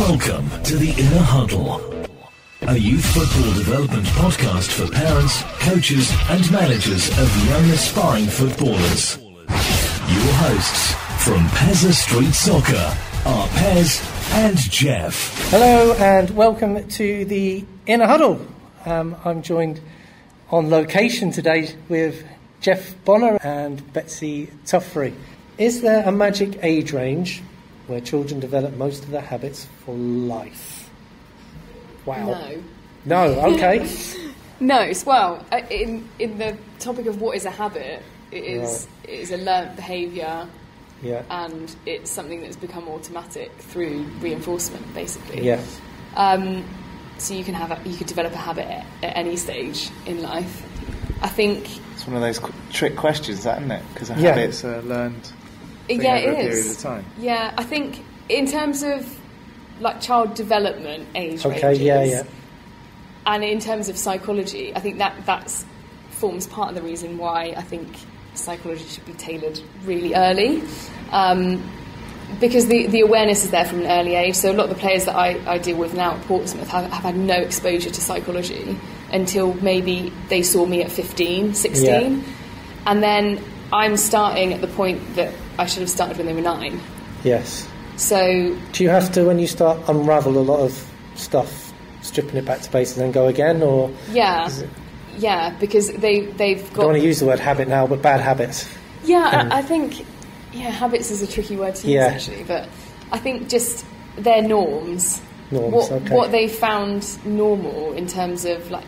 Welcome to the Inner Huddle, a youth football development podcast for parents, coaches, and managers of young aspiring footballers. Your hosts from Pezzaz Street Soccer are Pez and Jeff. Hello and welcome to the Inner Huddle. Um, I'm joined on location today with Jeff Bonner and Betsy Tuffrey. Is there a magic age range where children develop most of their habits for life? Wow. No. No, okay. No, it's- well, uh, in in the topic of what is a habit, it is it is a learnt behaviour, yeah. and it's something that's become automatic through reinforcement, basically. Yeah. Um, so you can have a, you could develop a habit at, at any stage in life. I think It's one of those qu- trick questions, that isn't it? Because Yeah. habits are learned thing yeah, it a period of time. Yeah, I think in terms of like child development age Okay, ranges, yeah, yeah. and in terms of psychology, I think that that's forms part of the reason why I think psychology should be tailored really early. Um, because the, the awareness is there from an early age. So a lot of the players that I, I deal with now at Portsmouth have, have had no exposure to psychology until maybe they saw me at 15, 16. Yeah. And then I'm starting at the point that I should have started when they were nine. Yes. So Do you have to, when you start, unravel a lot of stuff, stripping it back to basics and then go again? Or yeah, it- yeah, because they they've I don't want to use the word habit now, but bad habits. Yeah, I, um, I think yeah, habits is a tricky word to use Yeah. actually, but I think just their norms, Norms, what okay. what they found normal in terms of like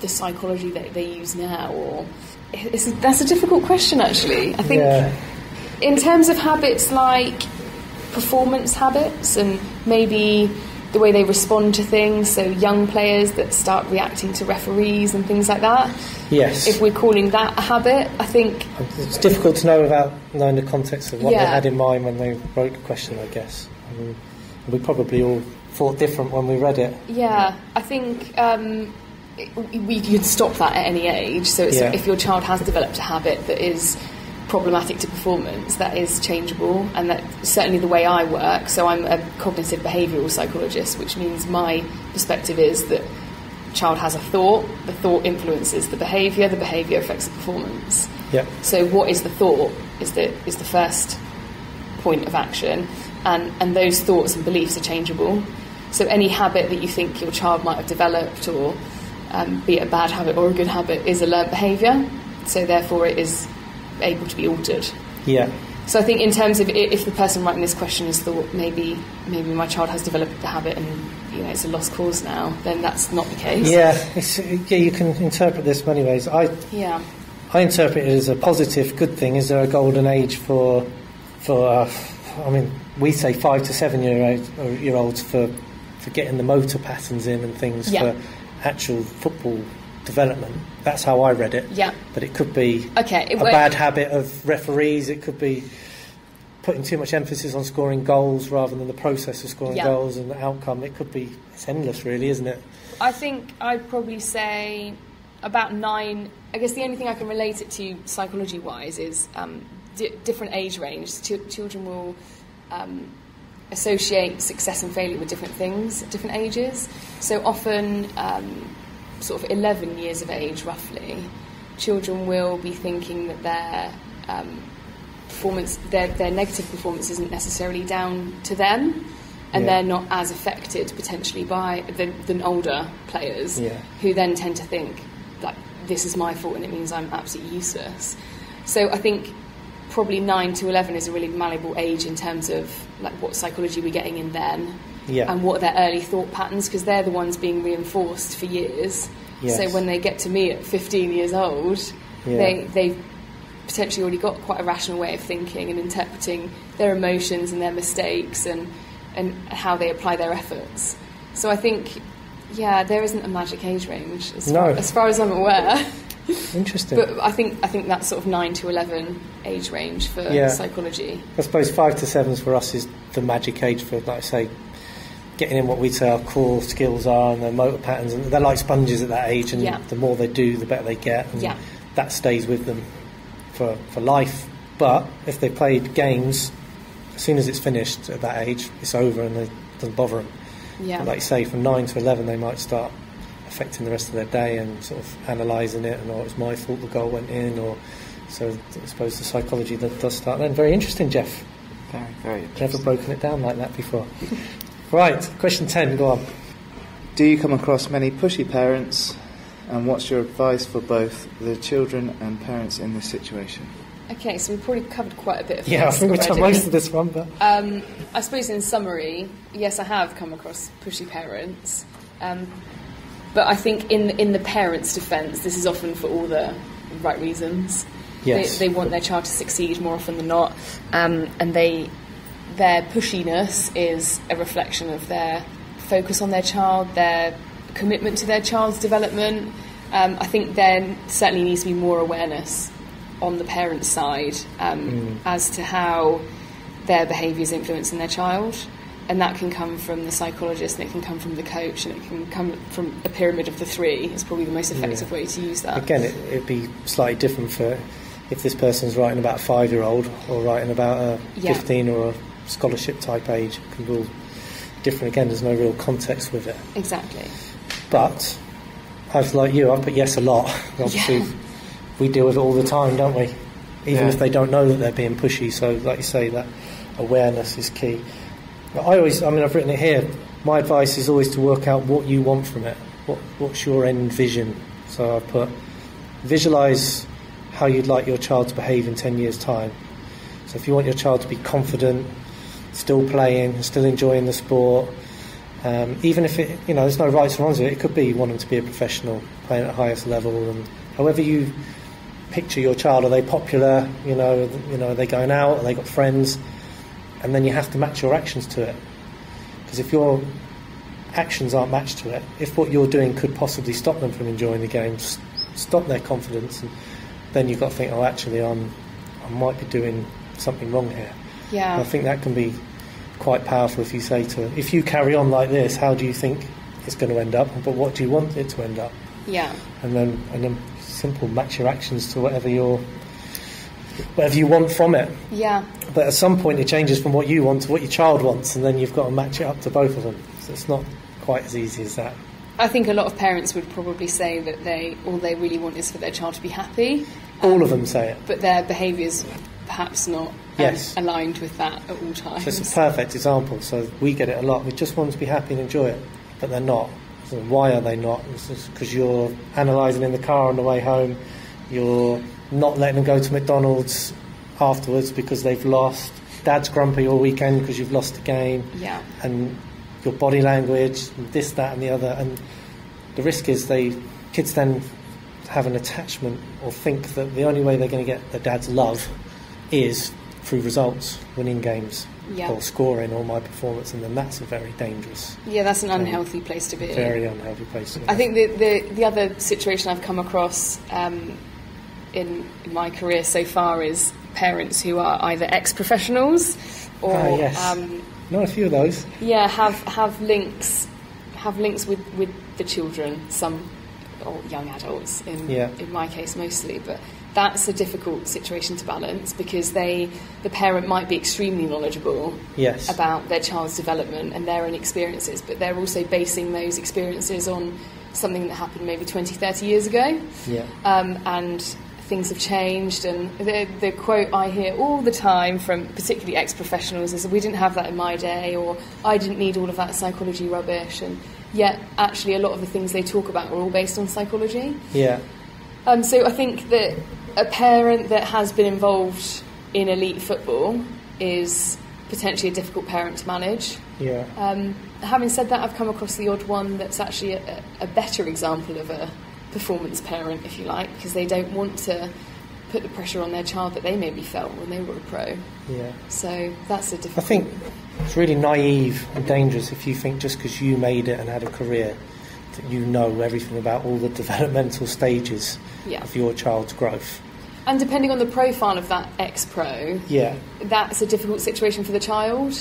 the psychology that they use now, or it's, that's a difficult question actually. I think Yeah. in terms of habits like performance habits and maybe the way they respond to things, so young players that start reacting to referees and things like that. Yes. If we're calling that a habit, I think It's difficult to know without knowing the context of what they had in mind when they wrote the question, I guess. I mean, we probably all thought different when we read it. Yeah, I think um, we could stop that at any age. So it's, Yeah. if your child has developed a habit that is problematic to performance, that is changeable, and that certainly the way I work. So I'm a cognitive behavioural psychologist, which means my perspective is that child has a thought, the thought influences the behaviour, the behaviour affects the performance. Yep. So what is the thought is the is the first point of action, and and those thoughts and beliefs are changeable. So any habit that you think your child might have developed, or um, be it a bad habit or a good habit, is a learned behaviour. So therefore, it is able to be altered. Yeah. So I think in terms of if the person writing this question has thought maybe maybe my child has developed the habit and you know it's a lost cause now, then that's not the case. Yeah, it's, yeah, you can interpret this many ways. I, Yeah. I interpret it as a positive, good thing. Is there a golden age for, for uh, I mean, we say five to seven year, old, year olds for, for getting the motor patterns in and things Yeah. for actual football development. That's how I read it. Yeah. But it could be Okay. it a bad habit of referees. It could be putting too much emphasis on scoring goals rather than the process of scoring Yeah. goals and the outcome. It could be it's endless, really, isn't it? I think I'd probably say about nine. I guess the only thing I can relate it to psychology wise is um, di- different age range. Ch- children will um, associate success and failure with different things at different ages. So often, um, sort of 11 years of age roughly, children will be thinking that their um, performance, their, their negative performance isn't necessarily down to them, and Yeah. they're not as affected potentially by than, than older players, Yeah. who then tend to think like this is my fault and it means I'm absolutely useless. So I think probably nine to eleven is a really malleable age in terms of like what psychology we're getting in then, Yeah. and what are their early thought patterns because they're the ones being reinforced for years. Yes. So when they get to me at 15 years old, Yeah. they they've potentially already got quite a rational way of thinking and interpreting their emotions and their mistakes and and how they apply their efforts. So I think, yeah, there isn't a magic age range as, No. far, as far as I'm aware. Interesting. but I think I think that's sort of nine to eleven age range for Yeah. psychology. I suppose five to sevens for us is the magic age for, like I say, getting in what we'd say our core skills are and their motor patterns. And they're like sponges at that age, and Yeah. the more they do, the better they get. And Yeah. that stays with them for, for life. But if they played games, as soon as it's finished at that age, it's over and it doesn't bother them. Yeah. But like you say, from nine to eleven, they might start affecting the rest of their day and sort of analysing it, and oh, it was my fault the goal went in, or so I suppose the psychology that does start then. Very interesting, Jeff. Very, very Never broken it down like that before. right, question ten. Go on. Do you come across many pushy parents? And what's your advice for both the children and parents in this situation? Okay, so we've probably covered quite a bit of Yeah, I think we've done most of this one, but Um, I suppose in summary, yes, I have come across pushy parents, um, but I think in in the parents' defence, this is often for all the right reasons. Yes. They, they want their child to succeed more often than not, um, and they their pushiness is a reflection of their focus on their child, their commitment to their child's development. Um, I think there certainly needs to be more awareness on the parents' side um, as to how their behaviour is influencing their child. And that can come from the psychologist, and it can come from the coach, and it can come from a pyramid of the three. It's probably the most effective way to use that. again, it, it'd be slightly different for if this person's writing about a five-year-old or writing about a Yeah. fifteen or a scholarship type age. It can be all different. Again, there's no real context with it. Exactly. But I've like you, I've put yes a lot. Obviously, Yeah. we deal with it all the time, don't we? Even Yeah. if they don't know that they're being pushy. So, like you say, that awareness is key. I always, I mean, I've written it here. My advice is always to work out what you want from it. What, what's your end vision? So I put visualize how you'd like your child to behave in 10 years' time. So if you want your child to be confident, still playing, still enjoying the sport, um, even if it, you know, there's no rights and wrongs with it, it could be you want them to be a professional, playing at the highest level, and however you picture your child, are they popular? You know, you know, are they going out? Are they got friends? And then you have to match your actions to it, because if your actions aren't matched to it, if what you're doing could possibly stop them from enjoying the game, stop their confidence, and then you've got to think, oh, actually, I'm, I might be doing something wrong here. Yeah. I think that can be quite powerful if you say to if you carry on like this, how do you think it's going to end up? But what do you want it to end up? Yeah. And then and then simple match your actions to whatever your whatever you want from it. Yeah. But at some point it changes from what you want to what your child wants, and then you've got to match it up to both of them. So it's not quite as easy as that. I think a lot of parents would probably say that they all they really want is for their child to be happy, All of them say it. but their behaviours perhaps not um, Yes. aligned with that at all times. So it's a perfect example. So we get it a lot. We just want to be happy and enjoy it, but they're not. So why are they not? Because you're analysing in the car on the way home. You're not letting them go to McDonald's afterwards because they've lost. Dad's grumpy all weekend because you've lost the game. Yeah. And your body language, and this, that, and the other. And the risk is they kids then have an attachment or think that the only way they're going to get their dad's love is through results, winning games, Yeah. or scoring, or my performance, and then that's a very dangerous, Yeah, that's an unhealthy place to be. very unhealthy place. to be. I think the, the, the other situation I've come across um, in, in my career so far is parents who are either ex-professionals or Ah, yes. um, know a few of those. yeah have have links have links with, with the children, some or young adults in Yeah. in my case mostly, but that's a difficult situation to balance because they the parent might be extremely knowledgeable Yes. about their child's development and their own experiences, but they're also basing those experiences on something that happened maybe 20, 30 years ago. Yeah. Um, and things have changed. And the, the quote I hear all the time from particularly ex professionals is, We didn't have that in my day, or I didn't need all of that psychology rubbish. And yet, actually, a lot of the things they talk about are all based on psychology. Yeah. Um, so I think that a parent that has been involved in elite football is potentially a difficult parent to manage. Yeah. Um, having said that, I've come across the odd one that's actually a, a better example of a performance parent, if you like, because they don't want to put the pressure on their child that they maybe felt when they were a pro. Yeah. So that's a difficult. I think it's really naive and dangerous if you think just because you made it and had a career that you know everything about all the developmental stages Yeah. of your child's growth. And depending on the profile of that ex-pro, Yeah. that's a difficult situation for the child.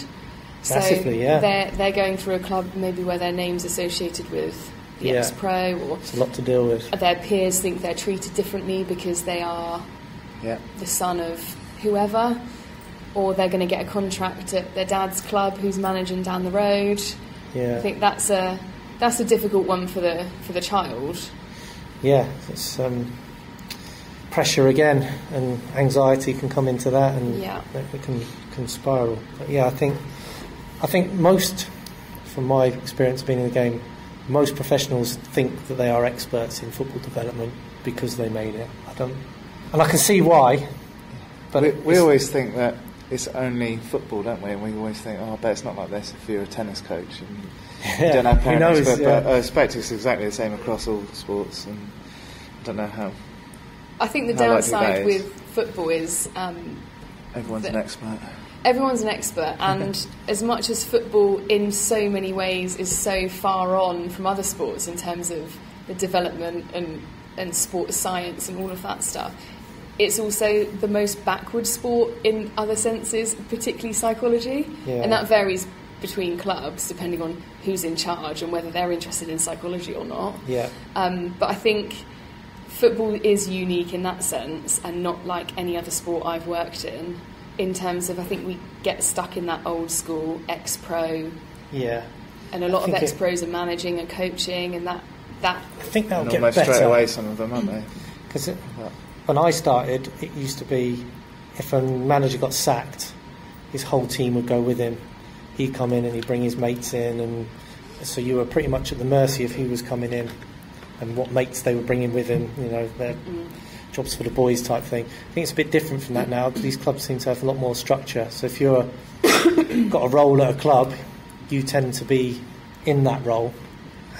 So Massively, yeah. They're, they're going through a club maybe where their name's associated with the Yeah. ex-pro or It's a lot to deal with. their peers think they're treated differently because they are Yeah. the son of whoever, or they're going to get a contract at their dad's club who's managing down the road. Yeah. I think that's a that's a difficult one for the for the child. yeah, it's um, pressure again, and anxiety can come into that, and Yeah. it, it can can spiral. But yeah, I think I think most, from my experience being in the game, most professionals think that they are experts in football development because they made it. I don't, and I can see why. But we, we always think that it's only football, don't we? And we always think, oh, I bet it's not like this if you're a tennis coach and you yeah, don't have who parents. knows, but, yeah. but I expect it's exactly the same across all sports, and I don't know how I think the downside with football is um, everyone's an expert. Everyone's an expert, and as much as football, in so many ways, is so far on from other sports in terms of the development and and sports science and all of that stuff. It's also the most backward sport in other senses, particularly psychology, Yeah. and that varies between clubs depending on who's in charge and whether they're interested in psychology or not. yeah, Um, but I think football is unique in that sense and not like any other sport I've worked in. In terms of, I think we get stuck in that old school ex pro, yeah. and a lot of think ex pros are managing and coaching, and that that I think that'll And get better. straight away, some of them, aren't they? Because when I started, it used to be if a manager got sacked, his whole team would go with him. He'd come in and he'd bring his mates in, and so you were pretty much at the mercy of who was coming in and what mates they were bringing with him. You know, their mm. Jobs for the boys type thing. I think it's a bit different from that now. These clubs seem to have a lot more structure. So if you're got a role at a club, you tend to be in that role.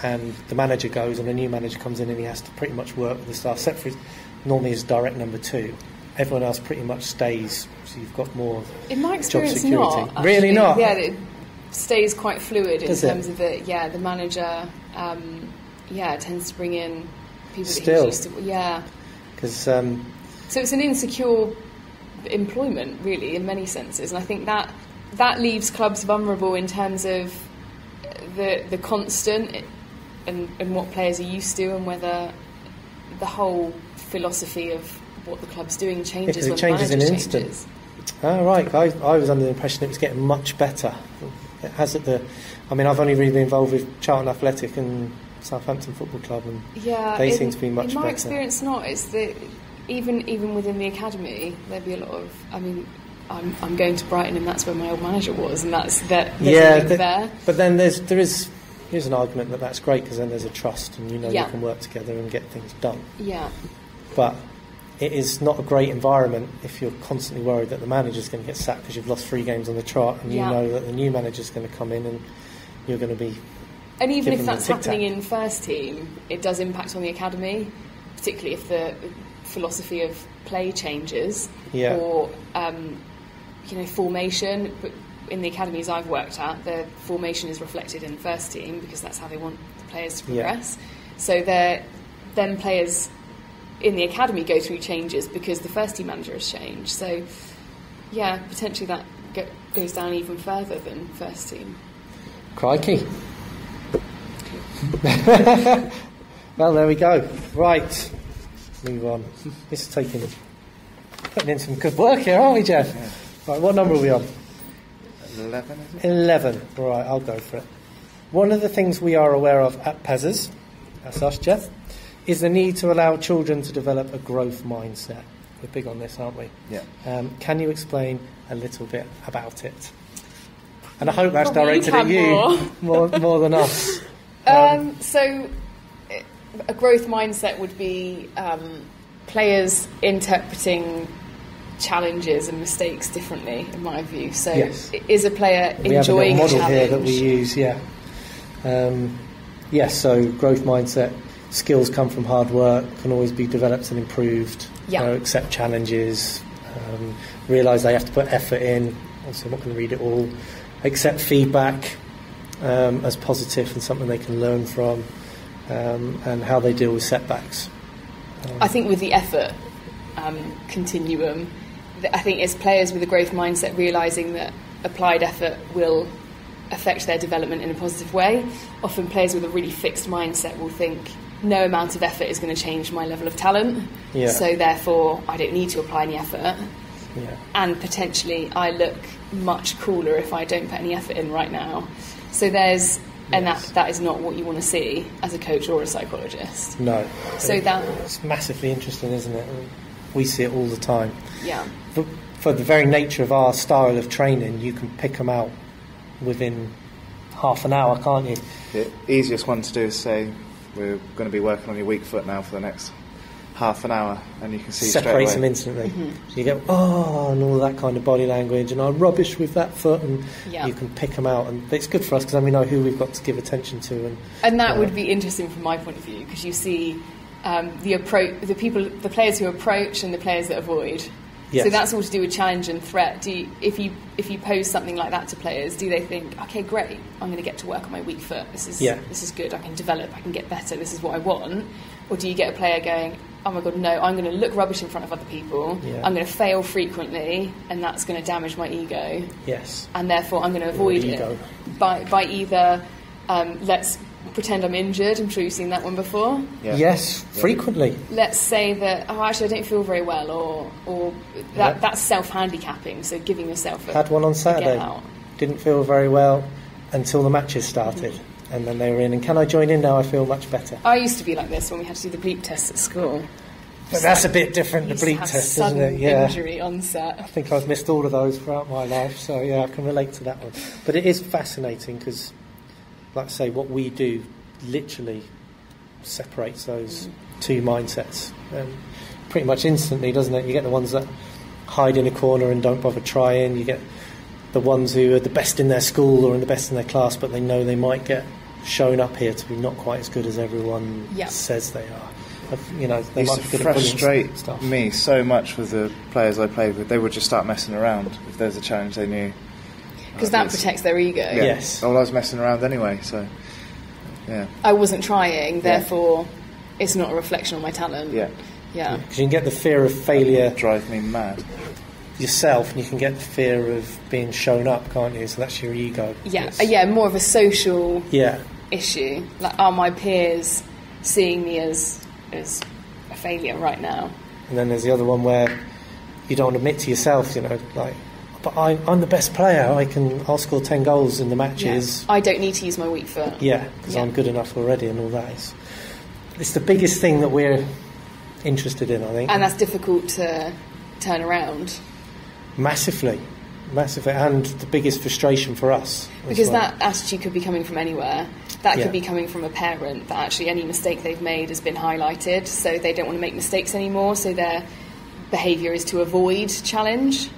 And the manager goes, and a new manager comes in, and he has to pretty much work with the staff. Except for his, normally his direct number two, everyone else pretty much stays. So you've got more. in my experience security. not Really not? Yeah, it stays quite fluid in Does it? terms of it. Yeah, the manager, um, yeah, tends to bring in people Still? that he's used to. Yeah, Because um, So it's an insecure employment, really, in many senses, and I think that that leaves clubs vulnerable in terms of the the constant and, and what players are used to, and whether the whole philosophy of what the club's doing changes 'cause it when changes in an instant. Oh, right. I, I was under the impression it was getting much better. It has at the. I mean, I've only really been involved with Charlton Athletic and Southampton Football Club, and Yeah, They in, seem to be much in my better. experience, not. It's that even even within the academy, there'd be a lot of. I mean, I'm I'm going to Brighton, and that's where my old manager was, and that's that. Yeah, the- there. but then there's there is here's an argument that that's great because then there's a trust, and you know Yeah. you can work together and get things done. Yeah. But it is not a great environment if you're constantly worried that the manager's going to get sacked because you've lost three games on the trot, and Yeah. you know that the new manager's going to come in and you're going to be And even if that's happening in first team, it does impact on the academy, particularly if the philosophy of play changes Yeah. or um, you know formation. But in the academies I've worked at, the formation is reflected in first team because that's how they want the players to Yeah. progress. So they're, then players in the academy go through changes because the first team manager has changed. So yeah, potentially that go, goes down even further than first team. Crikey. well, there we go. Right, move on. This is taking putting in some good work here, aren't we, Jeff? Right, what number are we on? Eleven, is it? Eleven. Right, I'll go for it. One of the things we are aware of at Pezzaz, that's us, Jeff, is the need to allow children to develop a growth mindset. We're big on this, aren't we? Yeah. Um, can you explain a little bit about it? And I hope that's Probably you directed at you more. more, more than us. Um, so, eh, a growth mindset would be um, players interpreting challenges and mistakes differently, in my view. So, Yes. is a player we have a enjoying a model here that we use, yeah. Um, yes, so growth mindset, skills come from hard work, can always be developed and improved. Yeah. You know, accept challenges, um, realise they have to put effort in. Also, I'm not going to read it all. Accept feedback um, as positive and something they can learn from, um, and how they deal with setbacks. I think with the effort um, continuum, I think it's players with a growth mindset realizing that applied effort will affect their development in a positive way. Often, players with a really fixed mindset will think no amount of effort is going to change my level of talent, Yeah. so therefore I don't need to apply any effort. Yeah. and potentially I look much cooler if I don't put any effort in right now. So there's and that that is not what you want to see as a coach or a psychologist. No. So that It's massively interesting, isn't it? We see it all the time. yeah. For, for the very nature of our style of training, you can pick them out within half an hour, can't you? The easiest one to do is say, we're going to be working on your weak foot now for the next half an hour, and you can see Separates straight them instantly. Mm-hmm. So you go, oh, and all that kind of body language, and I'm rubbish with that foot, and Yeah. you can pick them out. And it's good for us because then we know who we've got to give attention to. And And that Yeah. would be interesting from my point of view because you see um, the approach, the people, the players who approach and the players that avoid. Yes. So that's all to do with challenge and threat. Do you, if you if you pose something like that to players, do they think, okay, great, I'm going to get to work on my weak foot. This is Yeah. this is good. I can develop. I can get better. This is what I want. Or do you get a player going, oh my god, no, I'm going to look rubbish in front of other people. Yeah. I'm going to fail frequently, and that's going to damage my ego yes, and therefore I'm going to avoid ego. it by, by either um, let's pretend I'm injured. I'm sure you've seen that one before. Yeah. yes, frequently. Let's say that oh actually I don't feel very well, or or that Yeah. that's self handicapping. So giving yourself a, Had one on Saturday. Didn't feel very well until the matches started, and then they were in. And can I join in now? I feel much better. I used to be like this when we had to do the bleep tests at school. But that's a bit different, the bleep test, isn't it? Yeah. injury onset. I think I've missed all of those throughout my life, so yeah, I can relate to that one. But it is fascinating because, like I say, what we do literally separates those two mindsets um, pretty much instantly, doesn't it? You get the ones that hide in a corner and don't bother trying. You get the ones who are the best in their school or in the best in their class, but they know they might get shown up here to be not quite as good as everyone Yeah. says they are. Of- You know, they It might used to good at brilliant frustrate stuff. me so much with the players I played with. They would just start messing around if there's a challenge they knew. Because Uh, that it's- protects their ego. Yeah. Yes. Well, I was messing around anyway, so yeah, I wasn't trying, therefore it's not a reflection on my talent. yeah, Yeah. Because you can get the fear of failure drive me mad. yourself, and you can get the fear of being shown up, can't you? So that's your ego. Yeah, It's- uh, yeah, more of a social yeah, issue. Like, are my peers seeing me as as a failure right now? And then there's the other one where you don't admit to yourself, you know, like, but I, I'm the best player. I can, I'll score ten goals in the matches. I don't need to use my weak foot. Yeah, because Yeah. I'm good enough already, and all that. It's, it's the biggest thing that we're interested in, I think. And that's difficult to turn around massively, massively, and the biggest frustration for us. because well. that attitude could be coming from anywhere. That Yeah. could be coming from a parent that actually any mistake they've made has been highlighted, so they don't want to make mistakes anymore. So their behaviour is to avoid challenge.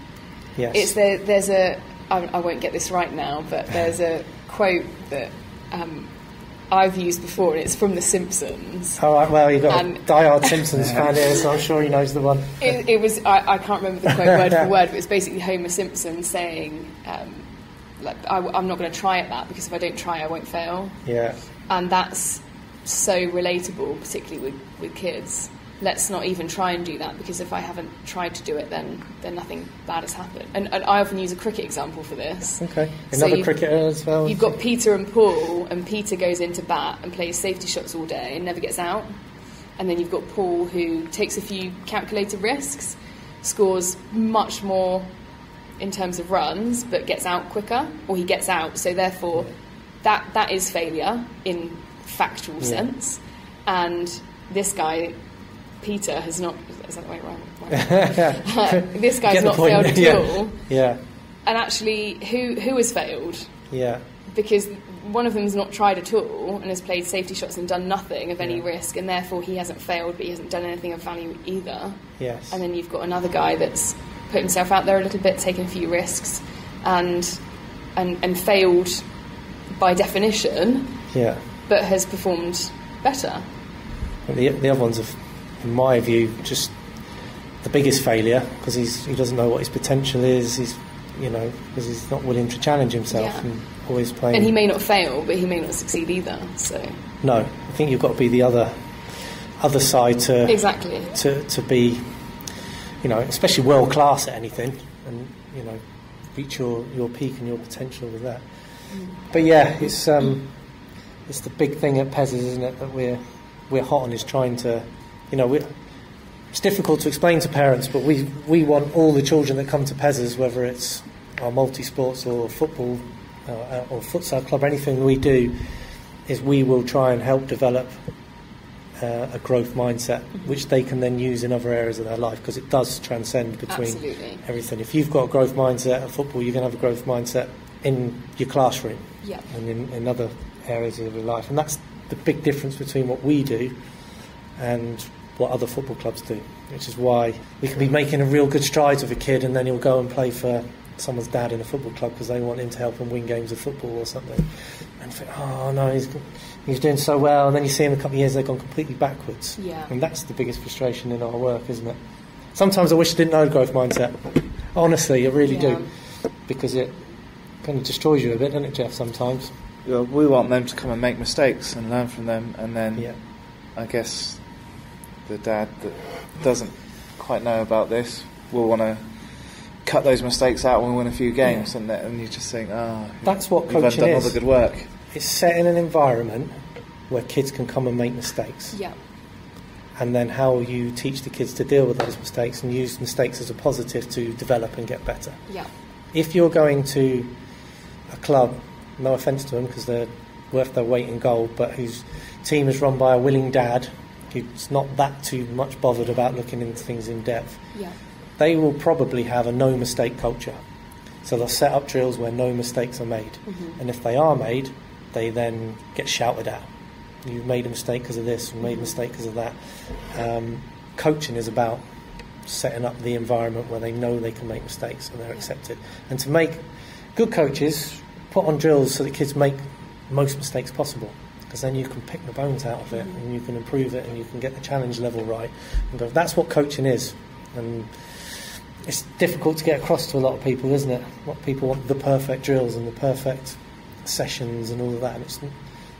yes. It's there. There's a. I, I won't get this right now, but there's a quote that um, I've used before, and it's from The Simpsons. All right, well, you've got And- a diehard Simpsons fan here, so I'm sure he knows the one. It, it was. I, I can't remember the quote word for word, but it's basically Homer Simpson saying, um, "Like I, am not going to try at that because if I don't try, I won't fail." Yeah, And that's so relatable, particularly with, with kids. Let's not even try and do that because if I haven't tried to do it, then then nothing bad has happened. And, and I often use a cricket example for this. okay. Another you've- cricketer as well. You've got Peter and Paul, and Peter goes into bat and plays safety shots all day and never gets out. And then you've got Paul who takes a few calculated risks, scores much more in terms of runs, but gets out quicker, or he gets out. So therefore, that that is failure in factual Yeah. sense. And this guy, Peter, has not. Is that the way around? Uh, this guy's not point. failed at yeah. all. Yeah, And actually, who who has failed? yeah, because one of them's not tried at all and has played safety shots and done nothing of any Yeah. risk, and therefore he hasn't failed, but he hasn't done anything of value either. yes. And then you've got another guy that's put himself out there a little bit, taken a few risks, and and and failed by definition, yeah. but has performed better. The, the other ones, are, in my view, just the biggest failure because he doesn't know what his potential is. He's you know because he's not willing to challenge himself Yeah. and always playing. And he may not fail, but he may not succeed either. So no, I think you've got to be the other other side to exactly. to to be you know especially world class at anything and you know reach your your peak and your potential with that. But yeah, it's um it's the big thing at Pez, isn't it, that we're we're hot on is trying to you know we it's difficult to explain to parents, but we we want all the children that come to Pez's, whether it's our multi sports or football uh, or futsal club, anything we do, is we will try and help develop uh, a growth mindset, Mm-hmm. which they can then use in other areas of their life because it does transcend between Absolutely. everything. If you've got a growth mindset at football, you're going to have a growth mindset in your classroom Yeah. and in, in other areas of your life. And that's the big difference between what we do and what other football clubs do, which is why we can be making a real good strides with a kid and then he'll go and play for someone's dad in a football club because they want him to help them win games of football or something. And think, oh no, he's, he's doing so well. And then you see him in a couple of years, they've gone completely backwards. Yeah. And that's the biggest frustration in our work, isn't it? Sometimes I wish I didn't know growth mindset. Honestly, I really Yeah. do. Because it kind of destroys you a bit, doesn't it, Jeff, sometimes? Well, we want them to come and make mistakes and learn from them, and then Yeah. I guess the dad that doesn't quite know about this will want to cut those mistakes out when we win a few games, Yeah. and, and you just think, ah, That's what you've coaching done all is. the good work. It's setting an environment where kids can come and make mistakes. Yeah. And then how you teach the kids to deal with those mistakes and use mistakes as a positive to develop and get better. Yeah. If you're going to a club, no offence to them because they're worth their weight in gold, but whose team is run by a willing dad who's not that too much bothered about looking into things in depth, Yeah. they will probably have a no mistake culture. So they'll set up drills where no mistakes are made. Mm-hmm. And if they are made, they then get shouted at. You've made a mistake because of this, you made a mistake because of that. Um, coaching is about setting up the environment where they know they can make mistakes and they're accepted. And to make good coaches put on drills so that kids make most mistakes possible. Because then you can pick the bones out of it and you can improve it and you can get the challenge level right. And go, that's what coaching is. And it's difficult to get across to a lot of people, isn't it? Of people want the perfect drills and the perfect sessions and all of that, and it's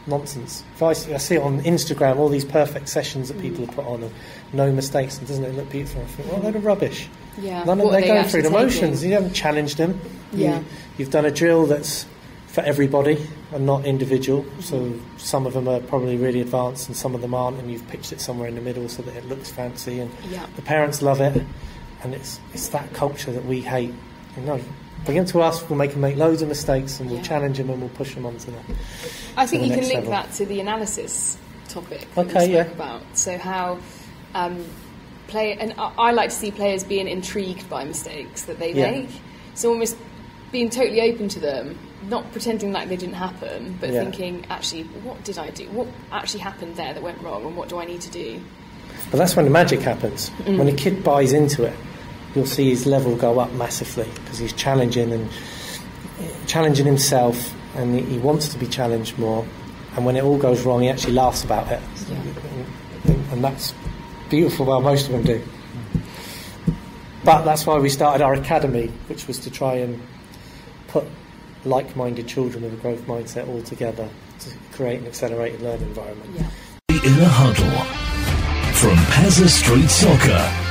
nonsense. If I see, I see it on Instagram, all these perfect sessions that people have put on, and no mistakes, and doesn't it look beautiful? I think, what a load of rubbish. Yeah. None of they're they going through the motions. You haven't challenged them. Yeah. You, you've done a drill that's for everybody and not individual. So some of them are probably really advanced and some of them aren't, and you've pitched it somewhere in the middle so that it looks fancy and Yeah. the parents love it. And it's it's that culture that we hate. You know, bring them to us, we'll make them make loads of mistakes, and we'll Yeah. challenge them and we'll push them onto the. I think the you can link level. that to the analysis topic that Okay, we yeah. about. So how um, play and I, I like to see players being intrigued by mistakes that they Yeah. make. So almost being totally open to them, not pretending like they didn't happen, but Yeah. thinking actually, what did I do? What actually happened there that went wrong, and what do I need to do? But that's when the magic happens. Mm. When a kid buys into it, you'll see his level go up massively because he's challenging and challenging himself, and he, wants to be challenged more. And when it all goes wrong, he actually laughs about it, Yeah. and, and that's beautiful. Well, most of them do. But that's why we started our academy, which was to try and put like-minded children with a growth mindset all together to create an accelerated learning environment. Yeah. Inner Huddle. From Pezzaz Street Soccer